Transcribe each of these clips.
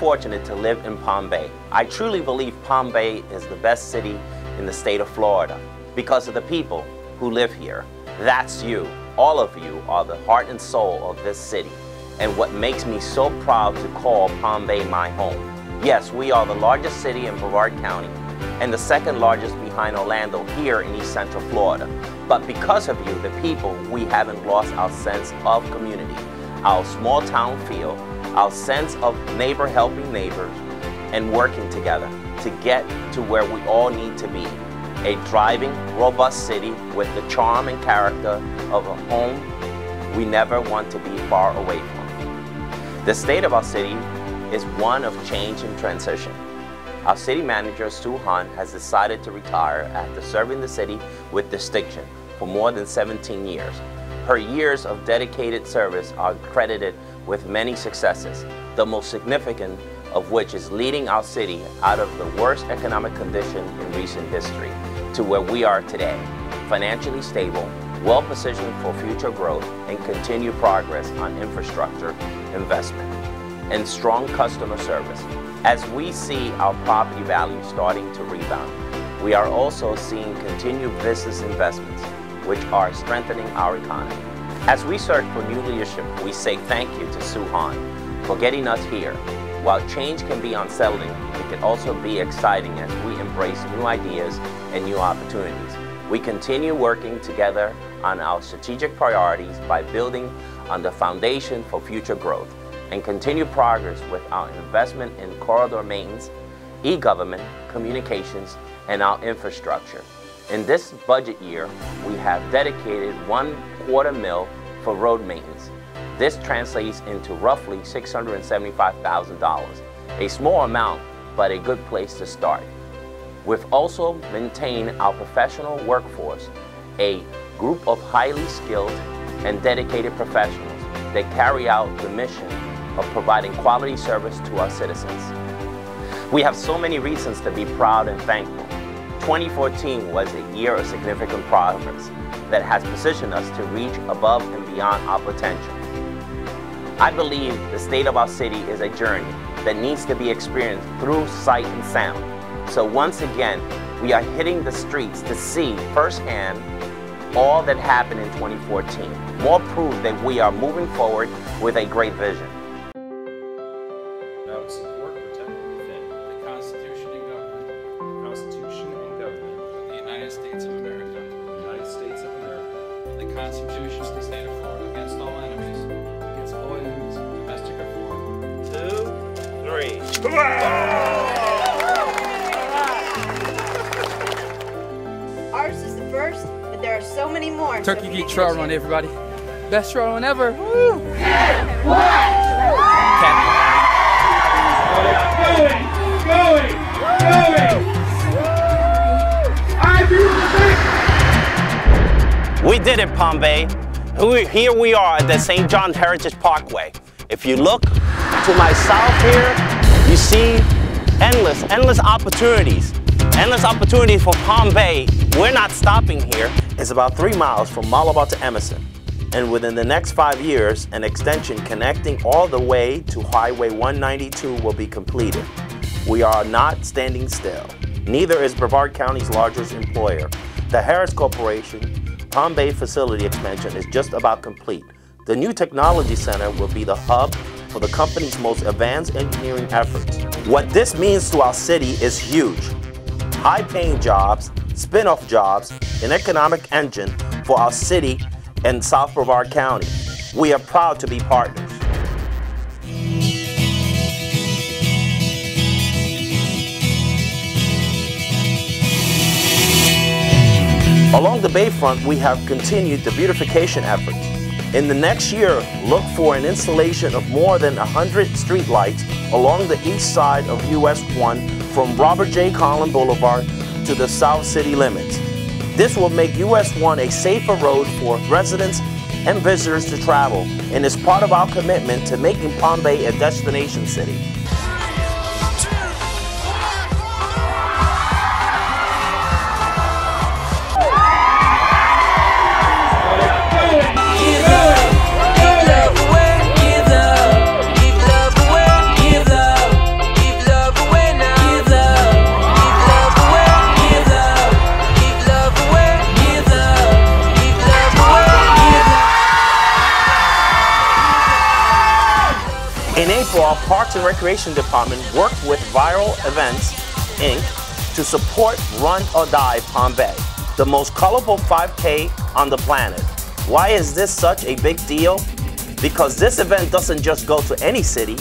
fortunate to live in Palm Bay. I truly believe Palm Bay is the best city in the state of Florida because of the people who live here. That's you. All of you are the heart and soul of this city and what makes me so proud to call Palm Bay my home. Yes, we are the largest city in Brevard County and the second largest behind Orlando here in East Central Florida. But because of you, the people, we haven't lost our sense of community, our small town feel, our sense of neighbor helping neighbors, and working together to get to where we all need to be a thriving, robust city with the charm and character of a home we never want to be far away from. The state of our city is one of change and transition. Our city manager, Sue Hann, has decided to retire after serving the city with distinction for more than 17 years. Her years of dedicated service are credited with many successes, the most significant of which is leading our city out of the worst economic condition in recent history to where we are today, financially stable, well positioned for future growth and continued progress on infrastructure investment and strong customer service. As we see our property values starting to rebound, we are also seeing continued business investments, which are strengthening our economy. As we search for new leadership, we say thank you to Sue Hann for getting us here. While change can be unsettling, it can also be exciting as we embrace new ideas and new opportunities. We continue working together on our strategic priorities by building on the foundation for future growth and continue progress with our investment in corridor maintenance, e-government, communications, and our infrastructure. In this budget year, we have dedicated one quarter mil for road maintenance. This translates into roughly $675,000, a small amount, but a good place to start. We've also maintained our professional workforce, a group of highly skilled and dedicated professionals that carry out the mission of providing quality service to our citizens. We have so many reasons to be proud and thankful. 2014 was a year of significant progress that has positioned us to reach above and beyond our potential. I believe the state of our city is a journey that needs to be experienced through sight and sound. So once again, we are hitting the streets to see firsthand all that happened in 2014. More proof that we are moving forward with a great vision. Protect, defend the Constitution and government the Constitution and United States of America the United States of America and the Constitution of the State of Florida against all enemies, against all enemies, domestic or foreign. Two, three. Ours is the first, but there are so many more. Turkey so we Creek Trail Run, everybody. Best trail run ever. Woo! Going, going, going. We did it, Palm Bay. Here we are at the St. John Heritage Parkway. If you look to my south here, you see endless, endless opportunities. Endless opportunities for Palm Bay. We're not stopping here. It's about three miles from Malabar to Emerson. And within the next five years, an extension connecting all the way to Highway 192 will be completed. We are not standing still. Neither is Brevard County's largest employer. The Harris Corporation Palm Bay facility expansion is just about complete. The new technology center will be the hub for the company's most advanced engineering efforts. What this means to our city is huge. High paying jobs, spin off jobs, an economic engine for our city and South Brevard County. We are proud to be partners. Bayfront, we have continued the beautification efforts. In the next year, look for an installation of more than 100 streetlights along the east side of US 1 from Robert J. Conlan Boulevard to the South City limits. This will make US 1 a safer road for residents and visitors to travel and is part of our commitment to making Palm Bay a destination city. Parks and Recreation Department worked with Viral Events, Inc. to support Run or Dye Palm Bay, the most colorful 5K on the planet. Why is this such a big deal? Because this event doesn't just go to any city.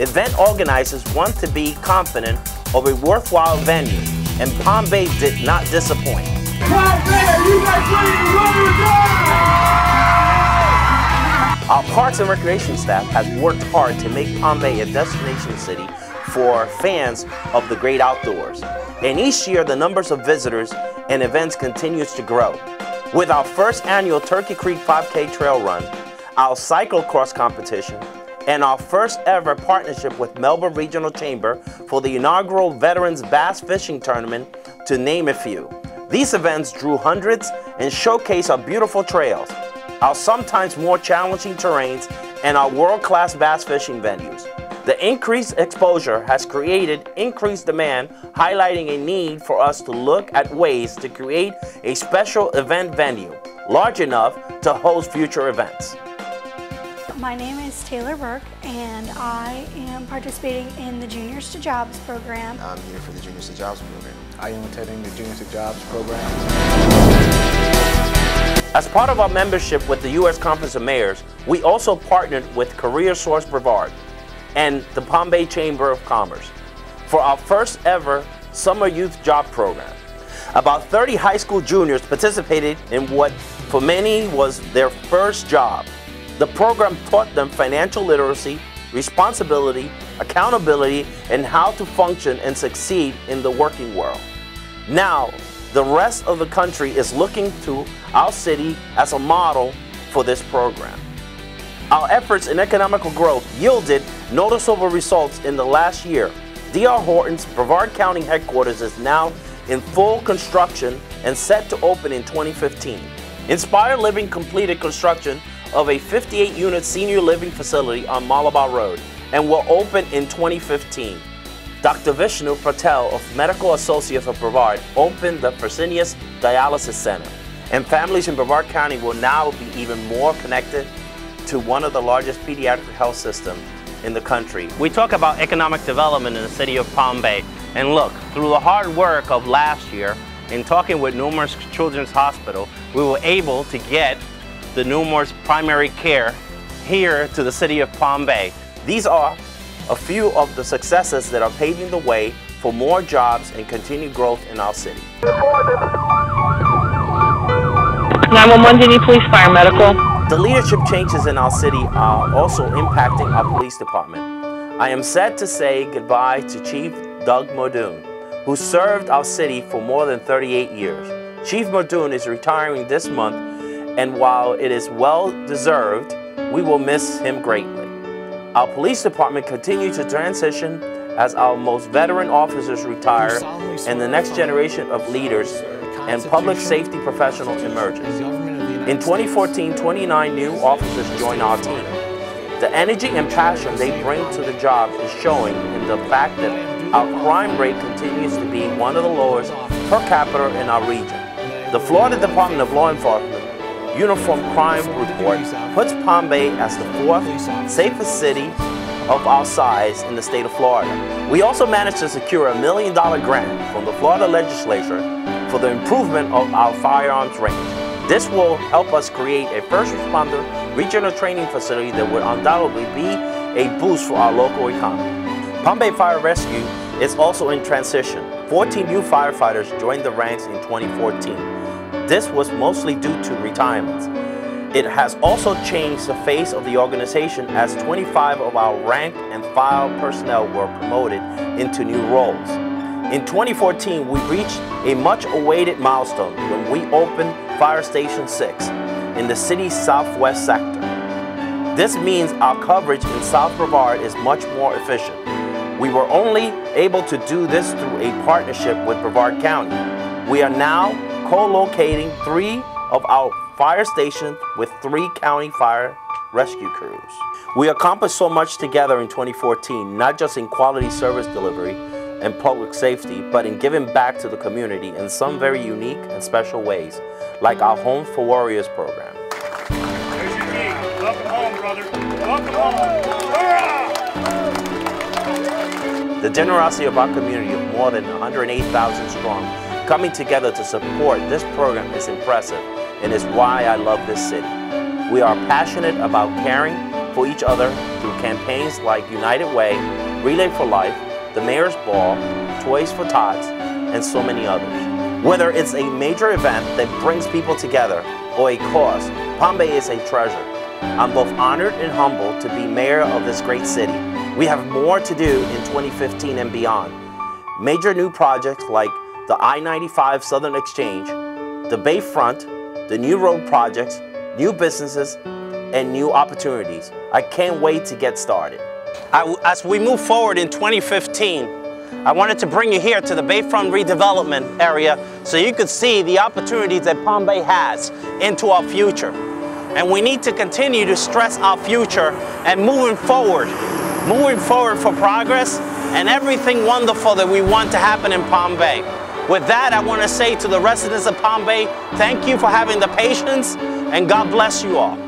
Event organizers want to be confident of a worthwhile venue, and Palm Bay did not disappoint. Palm Bay, are you guys ready to run or dye? Our Parks and Recreation staff has worked hard to make Palm Bay a destination city for fans of the great outdoors. And each year, the numbers of visitors and events continues to grow. With our first annual Turkey Creek 5K trail run, our cycle cyclocross competition, and our first ever partnership with Melbourne Regional Chamber for the inaugural Veterans Bass Fishing Tournament, to name a few. These events drew hundreds and showcase our beautiful trails, our sometimes more challenging terrains, and our world-class bass fishing venues. The increased exposure has created increased demand, highlighting a need for us to look at ways to create a special event venue large enough to host future events. My name is Taylor Burke and I am participating in the Juniors to Jobs program. I'm here for the Juniors to Jobs program. I am attending the Juniors to Jobs program. As part of our membership with the U.S. Conference of Mayors, we also partnered with Career Source Brevard and the Palm Bay Chamber of Commerce for our first ever summer youth job program. About 30 high school juniors participated in what for many was their first job. The program taught them financial literacy, responsibility, accountability, and how to function and succeed in the working world. Now, the rest of the country is looking to our city as a model for this program. Our efforts in economical growth yielded noticeable results in the last year. D.R. Horton's Brevard County headquarters is now in full construction and set to open in 2015. Inspire Living completed construction of a 58-unit senior living facility on Malabar Road and will open in 2015. Dr. Vishnu Patel of Medical Associates of Brevard opened the Fresenius Dialysis Center, and families in Brevard County will now be even more connected to one of the largest pediatric health systems in the country. We talk about economic development in the city of Palm Bay, and look, through the hard work of last year, in talking with Nemours Children's Hospital, we were able to get the Nemours primary care here to the city of Palm Bay. These are a few of the successes that are paving the way for more jobs and continued growth in our city. 911, Dini Police Fire Medical. The leadership changes in our city are also impacting our police department. I am sad to say goodbye to Chief Doug Muldoon, who served our city for more than 38 years. Chief Muldoon is retiring this month, and while it is well deserved, we will miss him greatly. Our police department continues to transition as our most veteran officers retire and the next generation of leaders and public safety professionals emerges. In 2014, 29 new officers joined our team. The energy and passion they bring to the job is showing in the fact that our crime rate continues to be one of the lowest per capita in our region. The Florida Department of Law Enforcement Uniform Crime Report puts Palm Bay as the fourth safest city of our size in the state of Florida. We also managed to secure a million dollar grant from the Florida legislature for the improvement of our firearms range. This will help us create a first responder regional training facility that will undoubtedly be a boost for our local economy. Palm Bay Fire Rescue is also in transition. 14 new firefighters joined the ranks in 2014. This was mostly due to retirements. It has also changed the face of the organization as 25 of our rank and file personnel were promoted into new roles. In 2014, we reached a much awaited milestone when we opened Fire Station 6 in the city's southwest sector. This means our coverage in South Brevard is much more efficient. We were only able to do this through a partnership with Brevard County. We are now co-locating three of our fire stations with three county fire rescue crews. We accomplished so much together in 2014, not just in quality service delivery and public safety, but in giving back to the community in some very unique and special ways, like our Home for Warriors program. There's your knee. Welcome home, brother. Welcome home. Hurrah! The generosity of our community of more than 108,000 strong coming together to support this program is impressive and is why I love this city. We are passionate about caring for each other through campaigns like United Way, Relay for Life, the Mayor's Ball, Toys for Tots, and so many others. Whether it's a major event that brings people together or a cause, Bay is a treasure. I'm both honored and humbled to be mayor of this great city. We have more to do in 2015 and beyond. Major new projects like the I-95 Southern Exchange, the Bayfront, the new road projects, new businesses, and new opportunities. I can't wait to get started. I, as we move forward in 2015, I wanted to bring you here to the Bayfront redevelopment area so you could see the opportunities that Palm Bay has into our future. And we need to continue to stress our future and moving forward, moving forward for progress and everything wonderful that we want to happen in Palm Bay. With that, I want to say to the residents of Palm Bay, thank you for having the patience and God bless you all.